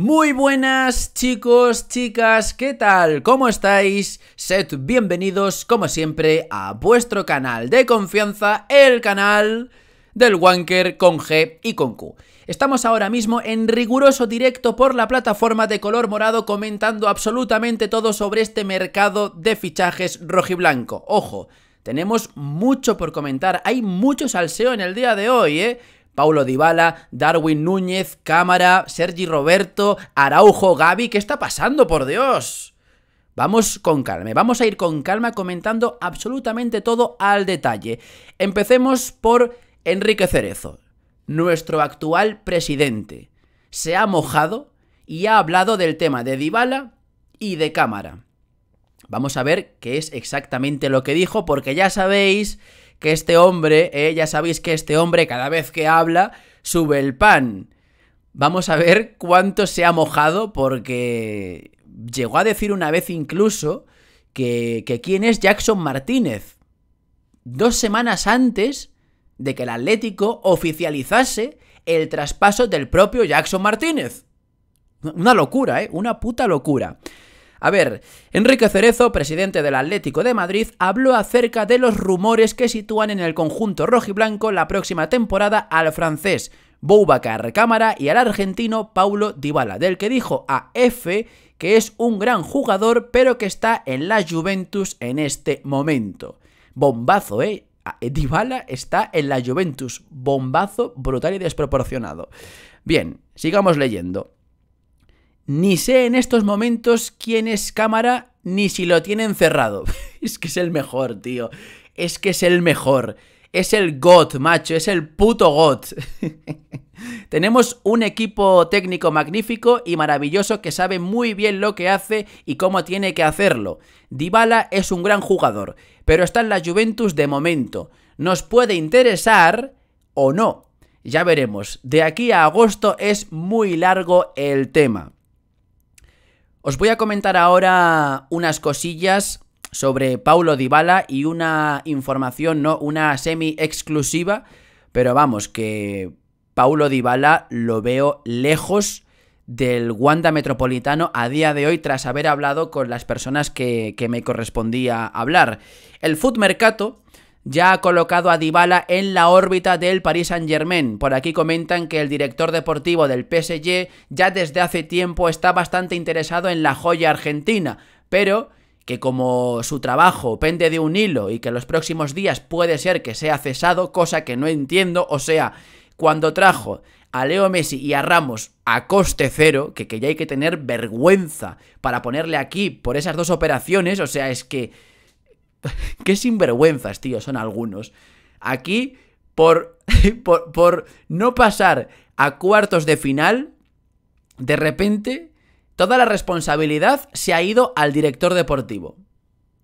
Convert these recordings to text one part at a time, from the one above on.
Muy buenas chicos, chicas, ¿qué tal? ¿Cómo estáis? Sed bienvenidos, como siempre, a vuestro canal de confianza, el canal del Wanker con G y con Q. Estamos ahora mismo en riguroso directo por la plataforma de color morado comentando absolutamente todo sobre este mercado de fichajes rojiblanco. Ojo, tenemos mucho por comentar, hay mucho salseo en el día de hoy, ¿eh? Paulo Dybala, Darwin Núñez, Cámara, Sergi Roberto, Araujo, Gaby, ¿qué está pasando, por Dios? Vamos con calma, vamos a ir con calma comentando absolutamente todo al detalle. Empecemos por Enrique Cerezo, nuestro actual presidente. Se ha mojado y ha hablado del tema de Dybala y de Cámara. Vamos a ver qué es exactamente lo que dijo, porque ya sabéis que este hombre, eh, ya sabéis que este hombre cada vez que habla sube el pan. Vamos a ver cuánto se ha mojado porque llegó a decir una vez incluso que, que quién es Jackson Martínez. Dos semanas antes de que el Atlético oficializase el traspaso del propio Jackson Martínez. Una locura, ¿eh? Una puta locura. A ver, Enrique Cerezo, presidente del Atlético de Madrid, habló acerca de los rumores que sitúan en el conjunto rojiblanco la próxima temporada al francés Boubacar Cámara y al argentino Paulo Dybala, del que dijo a F que es un gran jugador pero que está en la Juventus en este momento. Bombazo, ¿eh? Dybala está en la Juventus. Bombazo brutal y desproporcionado. Bien, sigamos leyendo. Ni sé en estos momentos quién es cámara ni si lo tienen cerrado. es que es el mejor, tío. Es que es el mejor. Es el GOT, macho. Es el puto GOT. Tenemos un equipo técnico magnífico y maravilloso que sabe muy bien lo que hace y cómo tiene que hacerlo. Dybala es un gran jugador, pero está en la Juventus de momento. Nos puede interesar o no. Ya veremos. De aquí a agosto es muy largo el tema. Os voy a comentar ahora unas cosillas sobre Paulo Dybala y una información, no, una semi exclusiva, pero vamos, que Paulo Dybala lo veo lejos del Wanda Metropolitano a día de hoy tras haber hablado con las personas que, que me correspondía hablar. El Food Mercato ya ha colocado a Dybala en la órbita del Paris Saint-Germain. Por aquí comentan que el director deportivo del PSG ya desde hace tiempo está bastante interesado en la joya argentina, pero que como su trabajo pende de un hilo y que los próximos días puede ser que sea cesado, cosa que no entiendo, o sea, cuando trajo a Leo Messi y a Ramos a coste cero, que, que ya hay que tener vergüenza para ponerle aquí por esas dos operaciones, o sea, es que Qué sinvergüenzas, tío, son algunos. Aquí, por, por, por no pasar a cuartos de final, de repente, toda la responsabilidad se ha ido al director deportivo.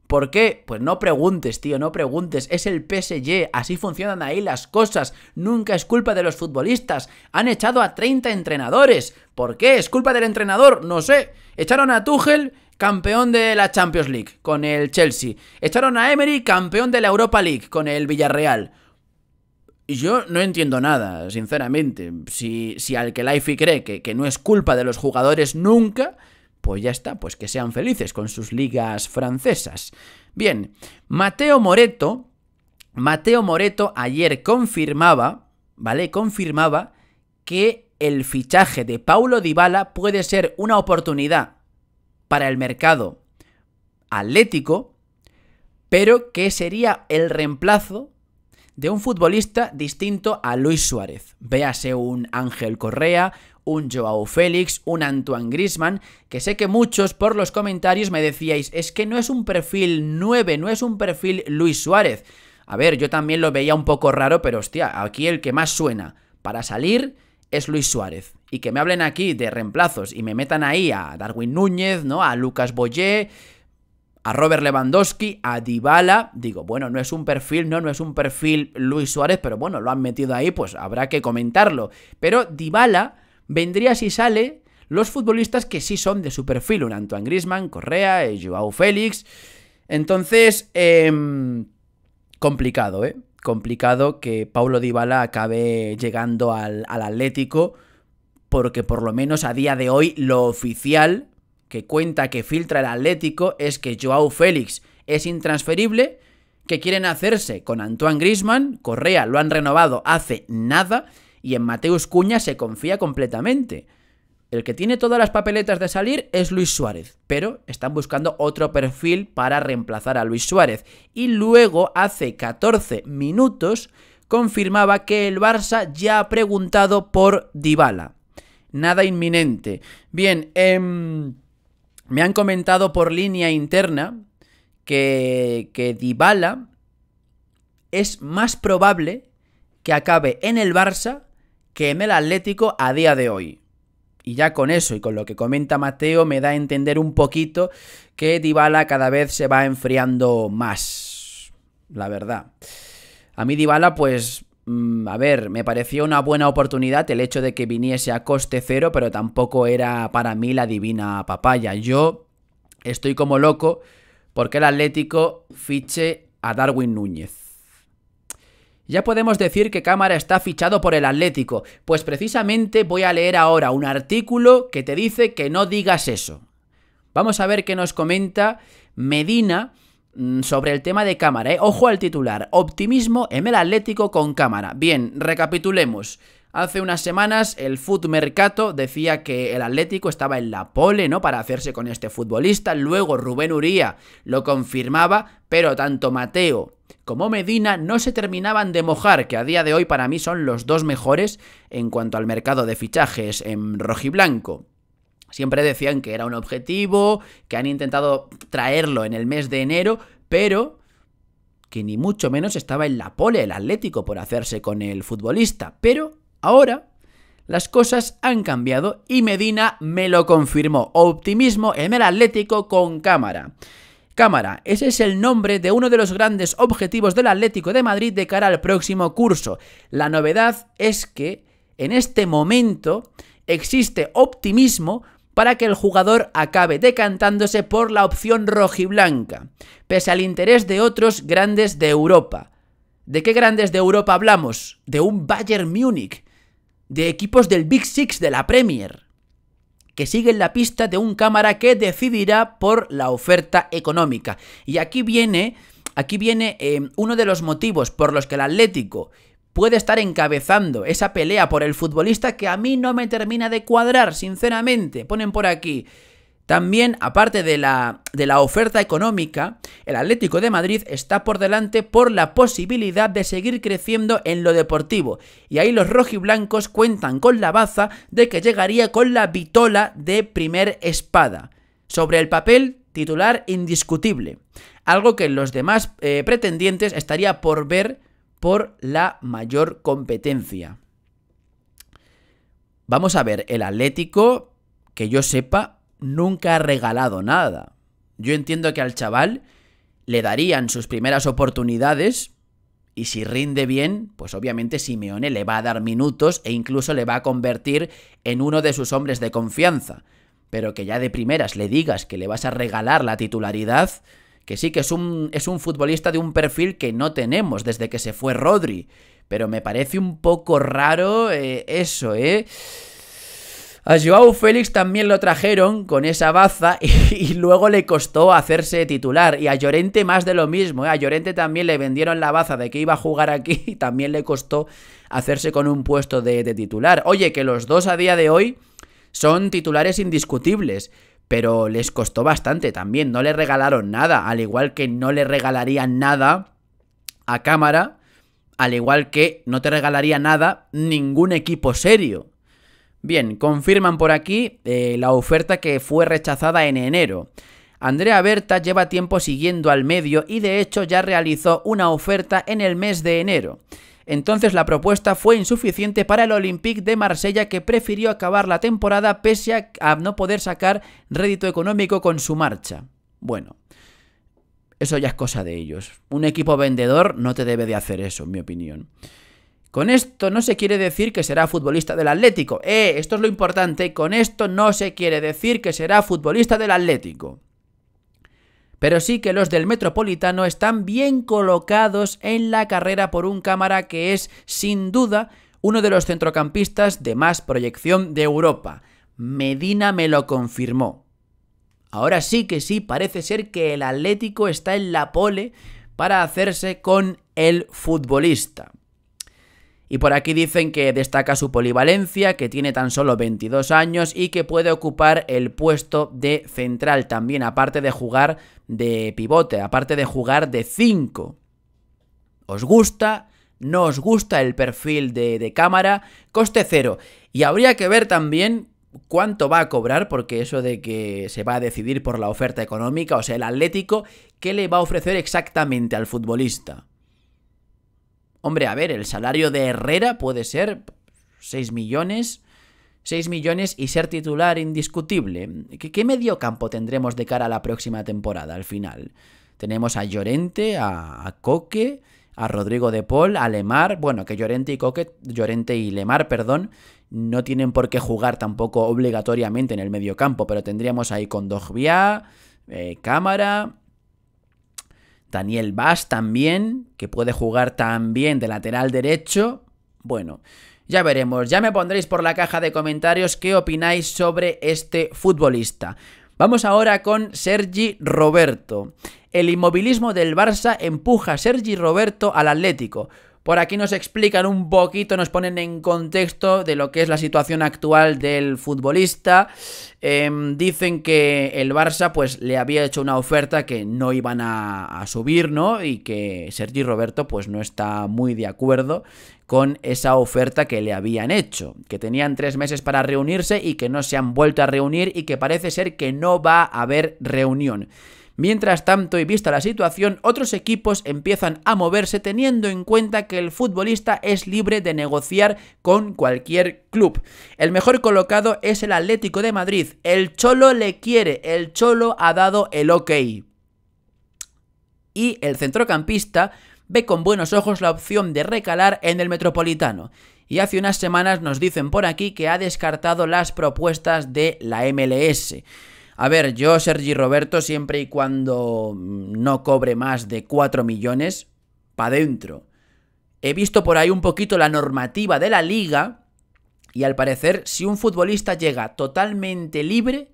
¿Por qué? Pues no preguntes, tío, no preguntes. Es el PSG, así funcionan ahí las cosas. Nunca es culpa de los futbolistas. Han echado a 30 entrenadores. ¿Por qué? ¿Es culpa del entrenador? No sé. Echaron a Tuchel campeón de la Champions League con el Chelsea. Echaron a Emery, campeón de la Europa League con el Villarreal. Y yo no entiendo nada, sinceramente. Si, si Alkelaifi cree que, que no es culpa de los jugadores nunca, pues ya está, pues que sean felices con sus ligas francesas. Bien, Mateo Moreto, Mateo Moreto ayer confirmaba, ¿vale? Confirmaba que el fichaje de Paulo Dybala puede ser una oportunidad para el mercado atlético, pero que sería el reemplazo de un futbolista distinto a Luis Suárez. Véase un Ángel Correa, un Joao Félix, un Antoine Grisman, que sé que muchos por los comentarios me decíais, es que no es un perfil 9, no es un perfil Luis Suárez. A ver, yo también lo veía un poco raro, pero hostia, aquí el que más suena para salir es Luis Suárez. Y que me hablen aquí de reemplazos y me metan ahí a Darwin Núñez, ¿no? A Lucas Boyé, a Robert Lewandowski, a Dybala. Digo, bueno, no es un perfil, no, no es un perfil Luis Suárez, pero bueno, lo han metido ahí, pues habrá que comentarlo. Pero Dybala vendría si sale los futbolistas que sí son de su perfil, un Antoine Griezmann, Correa, eh, Joao Félix. Entonces, eh, complicado, ¿eh? Complicado que Paulo Dybala acabe llegando al, al Atlético porque por lo menos a día de hoy lo oficial que cuenta que filtra el Atlético es que Joao Félix es intransferible, que quieren hacerse con Antoine Grisman, Correa lo han renovado hace nada y en Mateus Cuña se confía completamente. El que tiene todas las papeletas de salir es Luis Suárez, pero están buscando otro perfil para reemplazar a Luis Suárez. Y luego, hace 14 minutos, confirmaba que el Barça ya ha preguntado por Dybala. Nada inminente. Bien, em, me han comentado por línea interna que, que Dybala es más probable que acabe en el Barça que en el Atlético a día de hoy. Y ya con eso y con lo que comenta Mateo me da a entender un poquito que Dybala cada vez se va enfriando más. La verdad. A mí Dybala pues mm, a ver, me pareció una buena oportunidad el hecho de que viniese a coste cero, pero tampoco era para mí la divina papaya. Yo estoy como loco porque el Atlético fiche a Darwin Núñez. Ya podemos decir que Cámara está fichado por el Atlético, pues precisamente voy a leer ahora un artículo que te dice que no digas eso. Vamos a ver qué nos comenta Medina mm, sobre el tema de Cámara. ¿eh? Ojo al titular, optimismo en el Atlético con Cámara. Bien, recapitulemos. Hace unas semanas el Foot Mercato decía que el Atlético estaba en la pole, ¿no? Para hacerse con este futbolista. Luego Rubén Uría lo confirmaba, pero tanto Mateo como Medina no se terminaban de mojar, que a día de hoy para mí son los dos mejores en cuanto al mercado de fichajes en rojiblanco. Siempre decían que era un objetivo, que han intentado traerlo en el mes de enero, pero que ni mucho menos estaba en la pole el Atlético por hacerse con el futbolista. Pero Ahora, las cosas han cambiado y Medina me lo confirmó. Optimismo en el Atlético con cámara. Cámara, ese es el nombre de uno de los grandes objetivos del Atlético de Madrid de cara al próximo curso. La novedad es que en este momento existe optimismo para que el jugador acabe decantándose por la opción rojiblanca, pese al interés de otros grandes de Europa. ¿De qué grandes de Europa hablamos? De un Bayern Múnich, de equipos del Big Six de la Premier, que siguen la pista de un cámara que decidirá por la oferta económica. Y aquí viene, aquí viene eh, uno de los motivos por los que el Atlético puede estar encabezando esa pelea por el futbolista que a mí no me termina de cuadrar, sinceramente. Ponen por aquí. También, aparte de la, de la, oferta económica, el Atlético de Madrid está por delante por la posibilidad de seguir creciendo en lo deportivo. Y ahí los rojiblancos cuentan con la baza de que llegaría con la vitola de primer espada. Sobre el papel, titular indiscutible. Algo que los demás eh, pretendientes estaría por ver por la mayor competencia. Vamos a ver, el Atlético, que yo sepa, nunca ha regalado nada. Yo entiendo que al chaval le darían sus primeras oportunidades y si rinde bien, pues obviamente Simeone le va a dar minutos e incluso le va a convertir en uno de sus hombres de confianza. Pero que ya de primeras le digas que le vas a regalar la titularidad, que sí que es un, es un futbolista de un perfil que no tenemos desde que se fue Rodri. Pero me parece un poco raro eh, eso, ¿eh? A Joao Félix también lo trajeron con esa baza y, luego le costó hacerse titular. Y a Llorente más de lo mismo. ¿eh? A Llorente también le vendieron la baza de que iba a jugar aquí y también le costó hacerse con un puesto de, titular. Oye, que los dos a día de hoy son titulares indiscutibles. Pero les costó bastante también. No le regalaron nada. Al igual que no le regalarían nada a cámara. Al igual que no te regalaría nada ningún equipo serio. Bien, confirman por aquí eh, la oferta que fue rechazada en enero. Andrea Berta lleva tiempo siguiendo al medio y de hecho ya realizó una oferta en el mes de enero. Entonces la propuesta fue insuficiente para el Olympique de Marsella que prefirió acabar la temporada pese a no poder sacar rédito económico con su marcha. Bueno, eso ya es cosa de ellos. Un equipo vendedor no te debe de hacer eso, en mi opinión. Con esto no se quiere decir que será futbolista del Atlético. Eh, esto es lo importante. Con esto no se quiere decir que será futbolista del Atlético. Pero sí que los del Metropolitano están bien colocados en la carrera por un cámara que es, sin duda, uno de los centrocampistas de más proyección de Europa. Medina me lo confirmó. Ahora sí que sí, parece ser que el Atlético está en la pole para hacerse con el futbolista. Y por aquí dicen que destaca su polivalencia, que tiene tan solo 22 años y que puede ocupar el puesto de central también, aparte de jugar de pivote, aparte de jugar de 5. ¿Os gusta? ¿No os gusta el perfil de, de cámara? Coste cero. Y habría que ver también cuánto va a cobrar, porque eso de que se va a decidir por la oferta económica, o sea, el Atlético, ¿qué le va a ofrecer exactamente al futbolista? Hombre, a ver, el salario de Herrera puede ser 6 millones. 6 millones y ser titular indiscutible. ¿Qué, medio campo tendremos de cara a la próxima temporada al final? Tenemos a Llorente, a, Coque, a Rodrigo de Paul, a Lemar. Bueno, que Llorente y Coque, Llorente y Lemar, perdón, no tienen por qué jugar tampoco obligatoriamente en el medio campo, pero tendríamos ahí con Dogbia, eh, Cámara, Daniel Vaz también, que puede jugar también de lateral derecho. Bueno, ya veremos, ya me pondréis por la caja de comentarios qué opináis sobre este futbolista. Vamos ahora con Sergi Roberto. El inmovilismo del Barça empuja a Sergi Roberto al Atlético. Por aquí nos explican un poquito, nos ponen en contexto de lo que es la situación actual del futbolista. Em, dicen que el Barça pues le había hecho una oferta que no iban a, subir, ¿no? Y que Sergi Roberto pues no está muy de acuerdo con esa oferta que le habían hecho, que tenían tres meses para reunirse y que no se han vuelto a reunir y que parece ser que no va a haber reunión. Mientras tanto, y vista la situación, otros equipos empiezan a moverse teniendo en cuenta que el futbolista es libre de negociar con cualquier club. El mejor colocado es el Atlético de Madrid. El Cholo le quiere, el Cholo ha dado el ok. Y el centrocampista ve con buenos ojos la opción de recalar en el Metropolitano. Y hace unas semanas nos dicen por aquí que ha descartado las propuestas de la MLS. A ver, yo, Sergi Roberto, siempre y cuando no cobre más de 4 millones, pa' dentro. He visto por ahí un poquito la normativa de la liga y al parecer si un futbolista llega totalmente libre,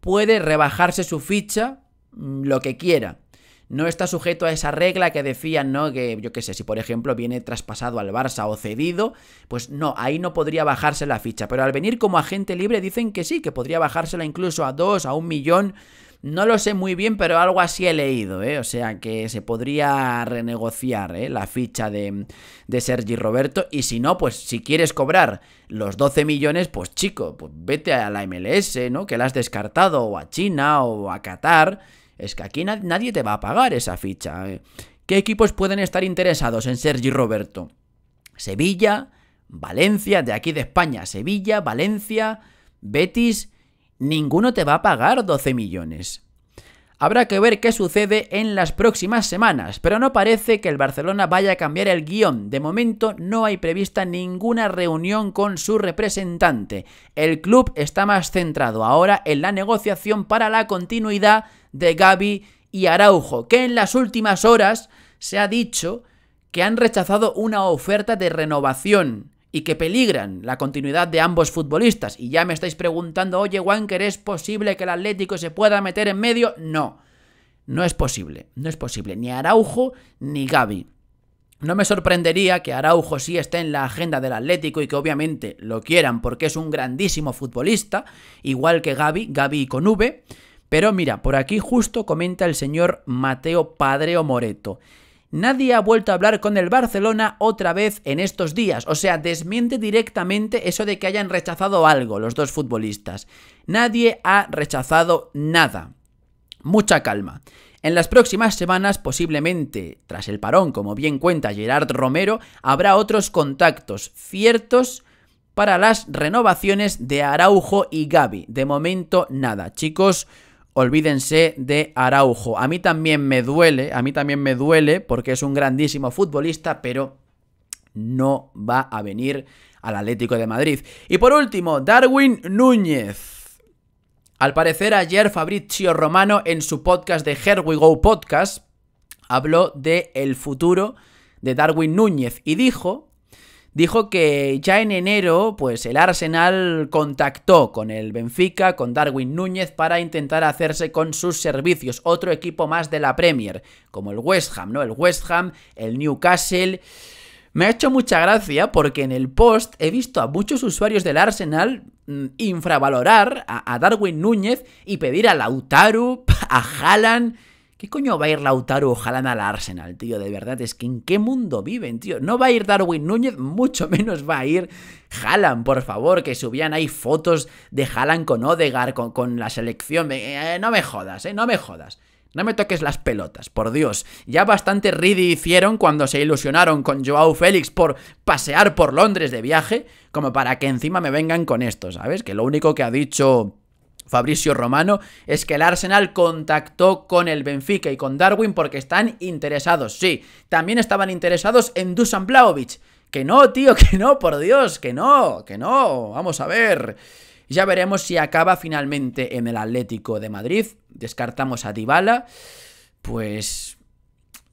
puede rebajarse su ficha mm, lo que quiera no está sujeto a esa regla que decían, ¿no? Que yo qué sé, si por ejemplo viene traspasado al Barça o cedido, pues no, ahí no podría bajarse la ficha. Pero al venir como agente libre dicen que sí, que podría bajársela incluso a dos, a un millón. No lo sé muy bien, pero algo así he leído, ¿eh? O sea que se podría renegociar ¿eh? la ficha de, de Sergi Roberto. Y si no, pues si quieres cobrar los 12 millones, pues chico, pues vete a la MLS, ¿no? Que la has descartado, o a China, o a Qatar es que aquí nadie te va a pagar esa ficha. ¿eh? ¿Qué equipos pueden estar interesados en Sergi Roberto? Sevilla, Valencia, de aquí de España, Sevilla, Valencia, Betis, ninguno te va a pagar 12 millones. Habrá que ver qué sucede en las próximas semanas, pero no parece que el Barcelona vaya a cambiar el guion. De momento no hay prevista ninguna reunión con su representante. El club está más centrado ahora en la negociación para la continuidad de Gaby y Araujo, que en las últimas horas se ha dicho que han rechazado una oferta de renovación y que peligran la continuidad de ambos futbolistas. Y ya me estáis preguntando, oye, Wanker, ¿es posible que el Atlético se pueda meter en medio? No, no es posible, no es posible, ni Araujo ni Gaby. No me sorprendería que Araujo sí esté en la agenda del Atlético y que obviamente lo quieran porque es un grandísimo futbolista, igual que Gaby, Gaby con V, pero mira, por aquí justo comenta el señor Mateo Padreo Moreto. Nadie ha vuelto a hablar con el Barcelona otra vez en estos días. O sea, desmiente directamente eso de que hayan rechazado algo los dos futbolistas. Nadie ha rechazado nada. Mucha calma. En las próximas semanas, posiblemente, tras el parón, como bien cuenta Gerard Romero, habrá otros contactos ciertos para las renovaciones de Araujo y Gaby. De momento, nada. Chicos, olvídense de Araujo. A mí también me duele, a mí también me duele porque es un grandísimo futbolista, pero no va a venir al Atlético de Madrid. Y por último, Darwin Núñez. Al parecer ayer Fabrizio Romano en su podcast de Here We Go Podcast habló de el futuro de Darwin Núñez y dijo dijo que ya en enero, pues el Arsenal contactó con el Benfica, con Darwin Núñez, para intentar hacerse con sus servicios. Otro equipo más de la Premier, como el West Ham, ¿no? El West Ham, el Newcastle. Me ha hecho mucha gracia porque en el post he visto a muchos usuarios del Arsenal mm, infravalorar a, Darwin Núñez y pedir a Lautaro, a Haaland ¿Qué coño va a ir Lautaro o Haaland al Arsenal, tío? De verdad, es que ¿en qué mundo viven, tío? No va a ir Darwin Núñez, mucho menos va a ir Haaland, por favor, que subían ahí fotos de Haaland con Odegar, con, la selección. Eh, no me jodas, eh, no me jodas. No me toques las pelotas, por Dios. Ya bastante ridi hicieron cuando se ilusionaron con Joao Félix por pasear por Londres de viaje, como para que encima me vengan con esto, ¿sabes? Que lo único que ha dicho Fabricio Romano es que el Arsenal contactó con el Benfica y con Darwin porque están interesados. Sí, también estaban interesados en Dusan Blaovic. Que no, tío, que no, por Dios, que no, que no. Vamos a ver. Ya veremos si acaba finalmente en el Atlético de Madrid. Descartamos a Dybala. Pues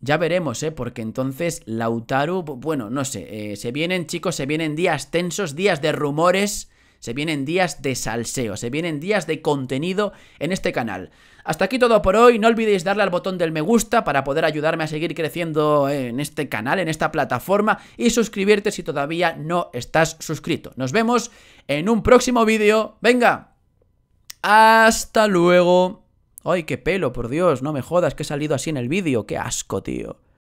ya veremos, ¿eh? Porque entonces Lautaro, bueno, no sé, eh, se vienen chicos, se vienen días tensos, días de rumores se vienen días de salseo, se vienen días de contenido en este canal. Hasta aquí todo por hoy, no olvidéis darle al botón del me gusta para poder ayudarme a seguir creciendo en este canal, en esta plataforma y suscribirte si todavía no estás suscrito. Nos vemos en un próximo vídeo. Venga, hasta luego. Ay, qué pelo, por Dios, no me jodas que he salido así en el vídeo, qué asco, tío.